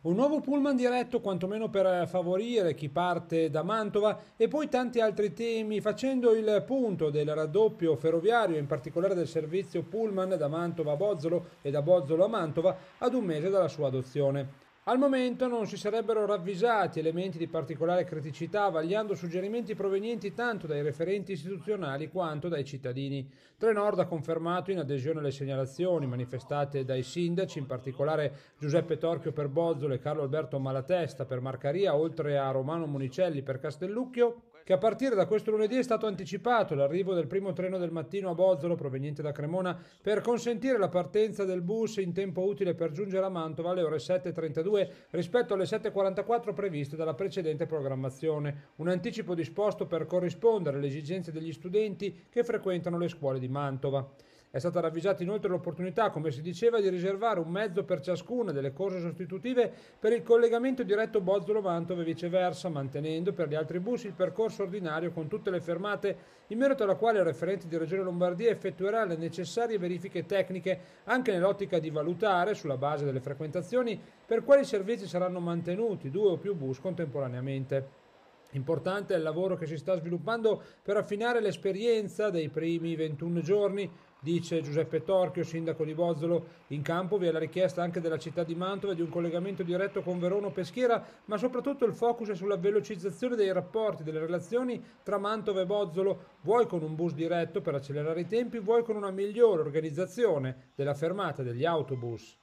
Un nuovo pullman diretto quantomeno per favorire chi parte da Mantova e poi tanti altri temi facendo il punto del raddoppio ferroviario, in particolare del servizio pullman da Mantova a Bozzolo e da Bozzolo a Mantova ad un mese dalla sua adozione. Al momento non si sarebbero ravvisati elementi di particolare criticità, vagliando suggerimenti provenienti tanto dai referenti istituzionali quanto dai cittadini. Trenord ha confermato in adesione alle segnalazioni manifestate dai sindaci, in particolare Giuseppe Torchio per Bozzolo e Carlo Alberto Malatesta per Marcaria, oltre a Romano Monicelli per Castellucchio, che a partire da questo lunedì è stato anticipato l'arrivo del primo treno del mattino a Bozzolo proveniente da Cremona per consentire la partenza del bus in tempo utile per giungere a Mantova alle ore 7.32 rispetto alle 7.44 previste dalla precedente programmazione, un anticipo disposto per corrispondere alle esigenze degli studenti che frequentano le scuole di Mantova. È stata ravvisata inoltre l'opportunità, come si diceva, di riservare un mezzo per ciascuna delle corse sostitutive per il collegamento diretto Bozzolo-Mantova e viceversa, mantenendo per gli altri bus il percorso ordinario con tutte le fermate, in merito alla quale il referente di Regione Lombardia effettuerà le necessarie verifiche tecniche anche nell'ottica di valutare, sulla base delle frequentazioni, per quali servizi saranno mantenuti due o più bus contemporaneamente. Importante è il lavoro che si sta sviluppando per affinare l'esperienza dei primi 21 giorni, dice Giuseppe Torchio, sindaco di Bozzolo. In campo vi è la richiesta anche della città di Mantova di un collegamento diretto con Verona Peschiera, ma soprattutto il focus è sulla velocizzazione dei rapporti, delle relazioni tra Mantova e Bozzolo, vuoi con un bus diretto per accelerare i tempi, vuoi con una migliore organizzazione della fermata degli autobus.